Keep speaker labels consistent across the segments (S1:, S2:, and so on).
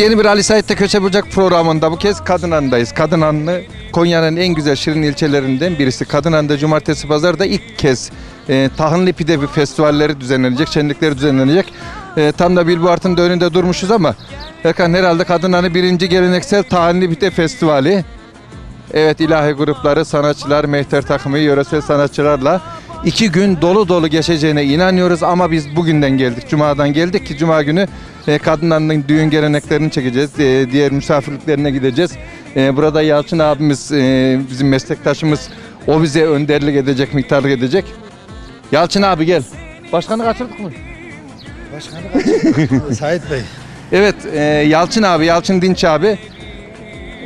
S1: Yeni bir Ali Sait'te Köşe Bucak programında bu kez Kadınan'dayız. Kadınanlı Konya'nın en güzel şirin ilçelerinden birisi. Kadınan'da cumartesi pazarda ilk kez e, tahinli pide bir festivalleri düzenlenecek, şenlikleri düzenlenecek. E, tam da Bilboğart'ın da önünde durmuşuz ama Erkan herhalde Kadınan'ı birinci geleneksel tahinli pide festivali. Evet ilahi grupları, sanatçılar, mehter takımı, yöresel sanatçılarla iki gün dolu dolu geçeceğine inanıyoruz ama biz bugünden geldik. Cuma'dan geldik ki Cuma günü e, kadınların düğün geleneklerini çekeceğiz. E, diğer misafirliklerine gideceğiz. E, burada Yalçın abimiz, e, bizim meslektaşımız o bize önderlik edecek, miktarlık edecek. Yalçın abi gel. Başkanı kaçırdık mı?
S2: Sait Bey.
S1: Evet, e, Yalçın abi, Yalçın Dinç abi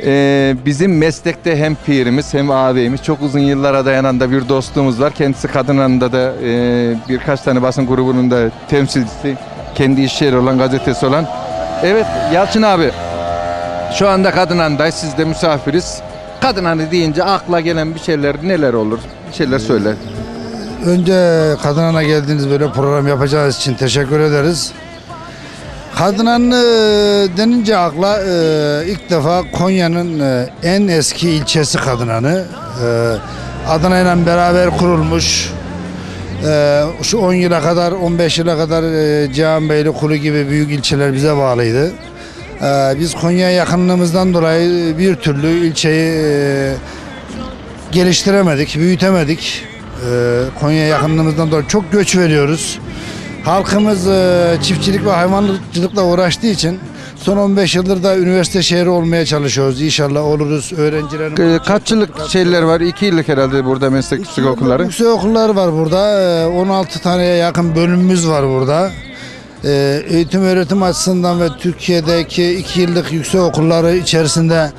S1: e, bizim meslekte hem pirimiz hem ağabeyimiz. Çok uzun yıllara dayanan da bir dostluğumuz var. Kendisi Kadınan'da da e, birkaç tane basın grubunun da temsilcisi. Kendi iş yeri olan, gazetesi olan. Evet, Yalçın abi. Şu anda Kadınan'dayız, siz de misafiriz. Kadınan'ı deyince akla gelen bir şeyler neler olur? Bir şeyler söyle.
S2: Önce Kadınan'a geldiğiniz böyle program yapacağınız için teşekkür ederiz. Kadınan'ı denince akla e, ilk defa Konya'nın e, en eski ilçesi Kadınan'ı. E, Adana ile beraber kurulmuş. E, şu 10 yıla kadar 15 yıla kadar e, Cihanbeyli Kulu gibi büyük ilçeler bize bağlıydı. E, biz Konya yakınlığımızdan dolayı bir türlü ilçeyi e, geliştiremedik, büyütemedik. Konya yakınlığımızdan dolayı çok göç veriyoruz. Halkımız e, çiftçilik ve hayvancılıkla uğraştığı için son 15 yıldır da üniversite şehri olmaya çalışıyoruz. İnşallah oluruz. Öğrencilerin
S1: E, kaç yıllık şeyler var? İki yıllık herhalde burada meslek yüksek okulları.
S2: Yüksek okullar var burada. Ee, 16 taneye yakın bölümümüz var burada. Ee, Eğitim öğretim açısından ve Türkiye'deki 2 yıllık yüksek okulları içerisinde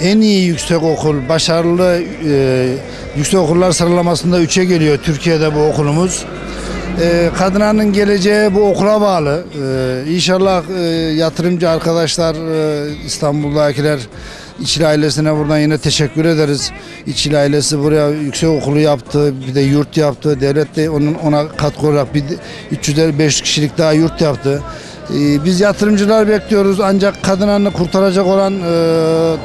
S2: en iyi yüksek okul, başarılı e, yüksek okullar sıralamasında 3'e geliyor Türkiye'de bu okulumuz. Kadınan'ın geleceği bu okula bağlı. Ee, inşallah e, yatırımcı arkadaşlar, e, İstanbul'dakiler İçili ailesine buradan yine teşekkür ederiz. İçili ailesi buraya yüksek okulu yaptı, bir de yurt yaptı. Devlet de onun ona katkı olarak bir de 300-500 kişilik daha yurt yaptı. Ee, biz yatırımcılar bekliyoruz ancak Kadınan'ı kurtaracak olan e,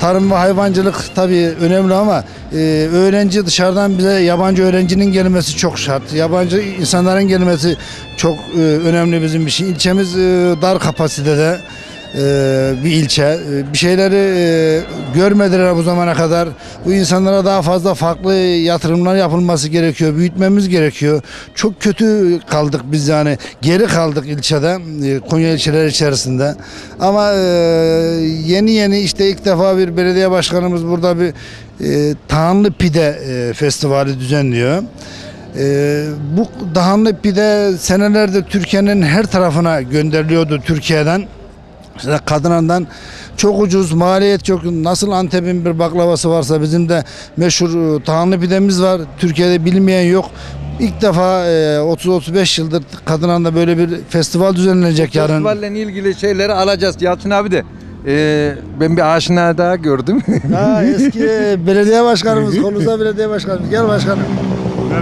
S2: Tarım ve hayvancılık tabii önemli ama e, öğrenci dışarıdan bize yabancı öğrencinin gelmesi çok şart. Yabancı insanların gelmesi çok e, önemli bizim için. İlçemiz e, dar kapasitede bir ilçe. E, bir şeyleri e, görmediler bu zamana kadar. Bu insanlara daha fazla farklı yatırımlar yapılması gerekiyor. Büyütmemiz gerekiyor. Çok kötü kaldık biz yani. Geri kaldık ilçede. e, Konya ilçeleri içerisinde. Ama e, yeni yeni işte ilk defa bir belediye başkanımız burada bir e, Tahanlı Pide e, festivali düzenliyor. E, bu Tahanlı Pide senelerdir Türkiye'nin her tarafına gönderiliyordu Türkiye'den. İşte Kadınan'dan çok ucuz, maliyet çok. Nasıl Antep'in bir baklavası varsa bizim de meşhur e, tahanlı pidemiz var. Türkiye'de bilmeyen yok. İlk defa e, 30-35 yıldır Kadınan'da böyle bir festival düzenlenecek yarın.
S1: Festivalle ilgili şeyleri alacağız. Yalçın abi de e, ben bir aşina daha gördüm.
S2: Ha, eski belediye başkanımız, Kolusa Belediye Başkanımız. Gel başkanım.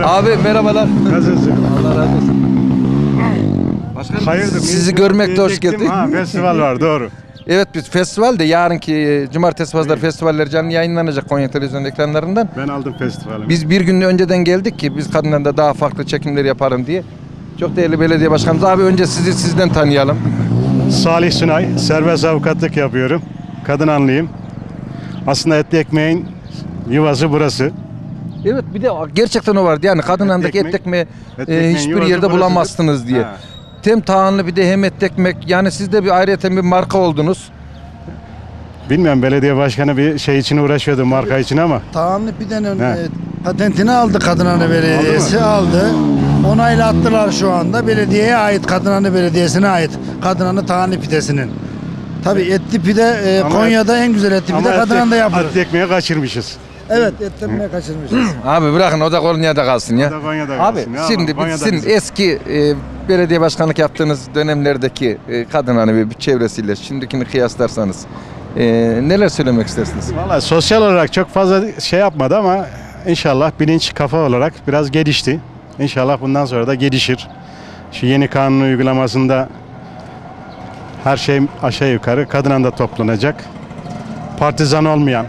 S1: abi merhabalar.
S3: Nasılsın?
S1: Allah razı olsun. Başkanım,
S3: Hayırdır?
S1: sizi görmek de hoş
S3: Diyecektim,
S1: geldi.
S3: Ha, festival var doğru.
S1: Evet biz festival de yarınki e, cumartesi pazar festivaller canlı yayınlanacak Konya televizyon ekranlarından.
S3: Ben aldım festivali.
S1: Biz bir gün önceden geldik ki biz kadınlarla daha farklı çekimler yapalım diye. Çok değerli belediye başkanımız. Abi önce sizi sizden tanıyalım.
S3: Salih Sunay, serbest avukatlık yapıyorum. Kadın anlıyım. Aslında etli ekmeğin yuvası burası.
S1: Evet bir de gerçekten o vardı yani kadın andaki et
S3: ekmek-
S1: ekmeği
S3: et
S1: e, hiçbir yerde bulamazsınız diye.
S3: Ha.
S1: Hem tahanlı bir de hem et ekmek yani siz de bir ayrıca bir marka oldunuz.
S3: Bilmiyorum belediye başkanı bir şey için uğraşıyordu marka için ama
S2: Tahanlı pidenin
S3: He.
S2: e, patentini aldı Kadınhane Belediyesi aldı. Onaylattılar şu anda. Belediyeye ait Kadınhane Belediyesi'ne ait Kadınhane Tahanlı pidesinin. Tabii etli pide e,
S3: Ama
S2: Konya'da en güzel etli pide Kadınhane'de yapılır.
S3: etli ekmeği kaçırmışız.
S2: Evet etlenmeye kaçırmışız.
S1: Abi bırakın o da Konya'da kalsın ya.
S3: O da Konya'da
S1: Abi
S3: kalsın. Ne
S1: şimdi
S3: Konya'da
S1: sizin
S3: bizim.
S1: eski e, belediye başkanlık yaptığınız dönemlerdeki e, kadın hani bir çevresiyle şimdikini kıyaslarsanız e, neler söylemek istersiniz?
S3: Valla sosyal olarak çok fazla şey yapmadı ama inşallah bilinç kafa olarak biraz gelişti. İnşallah bundan sonra da gelişir. Şu yeni kanun uygulamasında her şey aşağı yukarı kadın anda toplanacak. Partizan olmayan,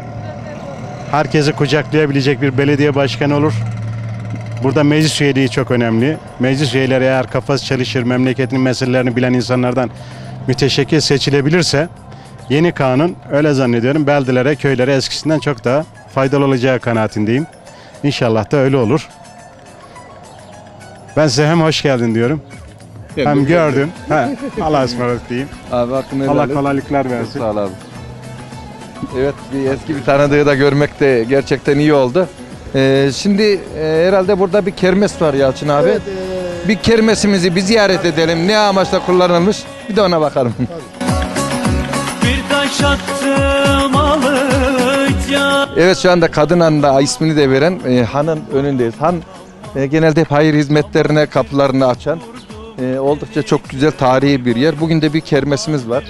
S3: herkesi kucaklayabilecek bir belediye başkanı olur. Burada meclis üyeliği çok önemli. Meclis üyeleri eğer kafası çalışır, memleketin meselelerini bilen insanlardan müteşekkil seçilebilirse Yeni kanun öyle zannediyorum beldelere, köylere eskisinden çok daha faydalı olacağı kanaatindeyim. İnşallah da öyle olur. Ben size hem hoş geldin diyorum. Hem gördüm. He, Allah'a ısmarladık diyeyim.
S1: Abi hakkını
S3: Allah
S1: et.
S3: kolaylıklar versin.
S1: Sağ ol abi. Evet bir eski bir tanıdığı da görmek de gerçekten iyi oldu. E, şimdi e, herhalde burada bir kermes var Yalçın abi.
S2: Evet, e,
S1: Bir kermesimizi bir ziyaret edelim. Ne amaçla kullanılmış? Bir de ona bakalım.
S4: Bir taş attım alıca
S1: Evet şu anda Kadın Han'da ismini de veren e, Han'ın önündeyiz. Han e, genelde hep hayır hizmetlerine kapılarını açan e, oldukça çok güzel tarihi bir yer. Bugün de bir kermesimiz var.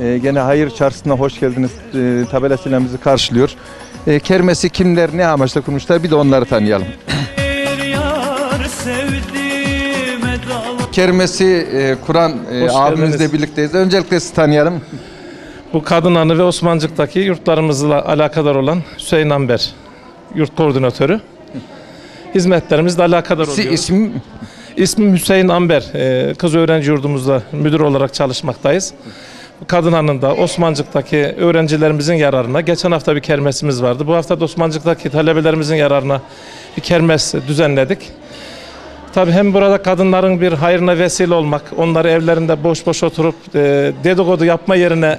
S1: E, gene hayır çarşısına hoş geldiniz e, tabelasıyla bizi karşılıyor. E, kermesi kimler ne amaçla kurmuşlar bir de onları tanıyalım. Kermesi e, kuran e,
S5: Hoş
S1: abimizle
S5: geldiniz.
S1: birlikteyiz. Öncelikle sizi tanıyalım.
S5: Bu Kadınanı ve Osmancık'taki yurtlarımızla alakadar olan Hüseyin Amber, yurt koordinatörü. Hizmetlerimizle alakadar oluyor.
S1: isim
S5: İsmim Hüseyin Amber, Ee, kız öğrenci yurdumuzda müdür olarak çalışmaktayız. Kadınhanı'nda Osmancık'taki öğrencilerimizin yararına, geçen hafta bir kermesimiz vardı. Bu hafta da Osmancık'taki talebelerimizin yararına bir kermes düzenledik. Tabii hem burada kadınların bir hayrına vesile olmak, onları evlerinde boş boş oturup e, dedikodu yapma yerine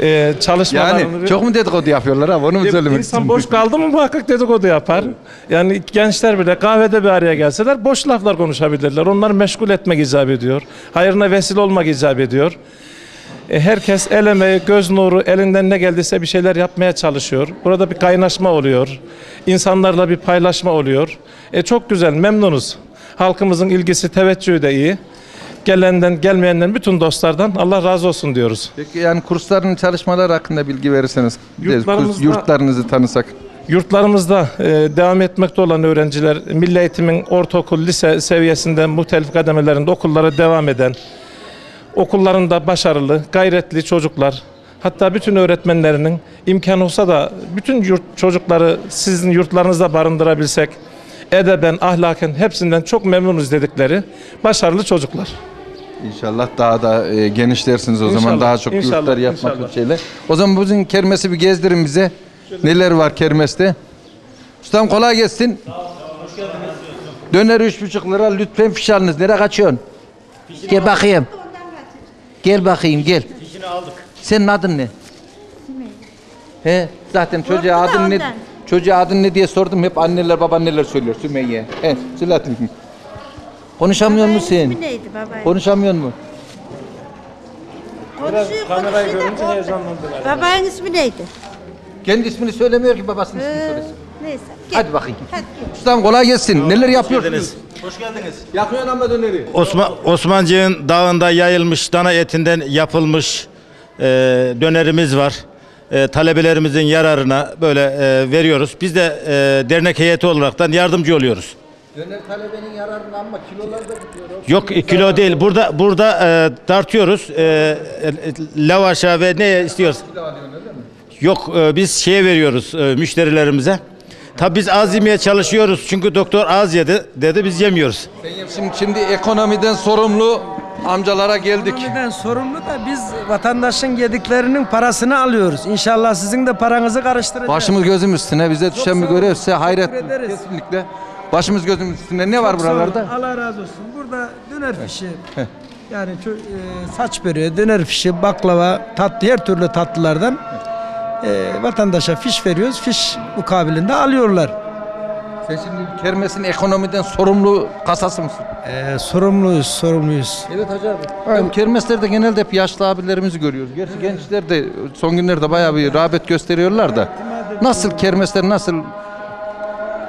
S5: e, çalışmalarını...
S1: yani çok mu dedikodu yapıyorlar abi onu mu söylemek
S5: İnsan boş kaldı mı muhakkak dedikodu yapar. Yani gençler bile kahvede bir araya gelseler boş laflar konuşabilirler. Onları meşgul etmek icap ediyor. Hayrına vesile olmak icap ediyor. E, herkes el emeği, göz nuru, elinden ne geldiyse bir şeyler yapmaya çalışıyor. Burada bir kaynaşma oluyor. İnsanlarla bir paylaşma oluyor. E, çok güzel, memnunuz. Halkımızın ilgisi, teveccühü de iyi. Gelenden, gelmeyenden bütün dostlardan Allah razı olsun diyoruz.
S1: Peki yani kursların çalışmaları hakkında bilgi verirseniz.
S5: Yurtlarımızda-
S1: yurtlarınızı tanısak.
S5: Yurtlarımızda e, devam etmekte olan öğrenciler milli eğitimin ortaokul, lise seviyesinde muhtelif kademelerinde okullara devam eden, okullarında başarılı, gayretli çocuklar, hatta bütün öğretmenlerinin imkan olsa da bütün yurt çocukları sizin yurtlarınızda barındırabilsek, edeben, ahlaken hepsinden çok memnunuz dedikleri başarılı çocuklar.
S1: İnşallah daha da e, genişlersiniz o zaman
S5: İnşallah,
S1: daha çok
S5: inşallah,
S1: yurtlar yapmak
S5: inşallah.
S1: şeyle. O zaman bugün kermesi bir gezdirin bize. Neler var kermeste? Ustam kolay gelsin. Döner üç buçuk lira lütfen fiş alınız. Nereye kaçıyorsun? Gel bakayım. Gel bakayım gel. Senin adın ne? He, zaten çocuğa
S6: Korktu da
S1: adın ne?
S6: ondan.
S1: Çocuğa adın ne diye sordum. Hep anneler babaanneler söylüyor Sümeyye. He, Selahattin. Konuşamıyor musun sen?
S6: İsmi neydi baba?
S1: Konuşamıyor mu?
S6: Konuşuyor,
S5: Kamerayı
S6: konuşuyor
S5: görünce heyecanlandılar.
S6: Babanın ismi neydi?
S1: Kendi ismini söylemiyor ki babasının ismini
S6: Ee,
S1: söylesin.
S6: Neyse.
S1: Hadi bakayım.
S6: Hadi gel.
S1: Ustam kolay gelsin. Neler yapıyorsunuz? Hoş geldiniz. Yakıyorsun ama döneri.
S7: Osman, Osmancık'ın dağında yayılmış dana etinden yapılmış e, dönerimiz var. E, talebelerimizin yararına böyle e, veriyoruz. Biz de e, dernek heyeti olaraktan yardımcı oluyoruz.
S1: Döner talebenin yararına ama kilolar da bitiyor.
S7: Yok e, kilo değil. Burada burada e, tartıyoruz. E, e, lavaşa ve ne istiyoruz? Yok e, biz şeye veriyoruz e, müşterilerimize. Tabii biz az yemeye çalışıyoruz çünkü doktor az yedi dedi biz yemiyoruz.
S1: Şimdi, şimdi ekonomiden sorumlu amcalara geldik.
S8: Ekonomiden sorumlu da biz vatandaşın yediklerinin parasını alıyoruz. İnşallah sizin de paranızı karıştıracağız.
S1: Başımız gözümüz üstüne bize düşen bir
S8: olun.
S1: görevse hayret
S8: ederiz.
S1: kesinlikle. Başımız gözümüz üstünde ne var
S8: Çok sağ olun,
S1: buralarda?
S8: Allah razı olsun. Burada döner fişi. Yani e, saç böreği, döner fişi, baklava, tatlı her türlü tatlılardan e, vatandaşa fiş veriyoruz. Fiş mukabilinde alıyorlar.
S1: Sen şimdi kermesin ekonomiden sorumlu kasası mısın?
S8: E, sorumluyuz, sorumluyuz.
S1: Evet Hacı abi. Kermeslerde genelde hep yaşlı abilerimizi görüyoruz. Gerçi gençler de son günlerde bayağı bir rağbet gösteriyorlar da. Nasıl kermesler nasıl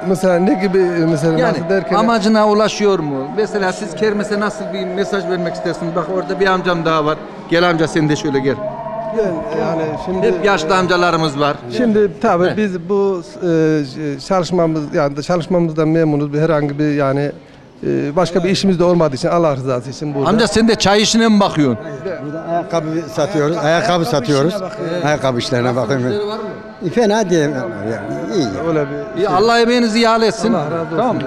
S9: Mesela ne gibi mesela
S1: yani
S9: nasıl derken
S1: amacına ulaşıyor mu? Mesela siz kermese nasıl bir mesaj vermek istersiniz? Bak orada bir amcam daha var. Gel amca sen de şöyle gel.
S9: Yani şimdi
S1: Hep yaşlı amcalarımız var.
S9: Şimdi tabii biz bu e, çalışmamız yani çalışmamızdan memnunuz. Bir herhangi bir yani e, başka bir işimiz de olmadığı için Allah rızası için burada.
S1: Amca sen de çay işine mi bakıyorsun?
S10: Ayakkabı satıyoruz. Ayakkabı satıyoruz. Ayakkabı işlerine bakıyorum. Fena değil. Yani iyi.
S9: öyle bir
S1: İyi, Allah emeğinizi yâle etsin.
S9: Allah razı olsun.
S1: Tamam?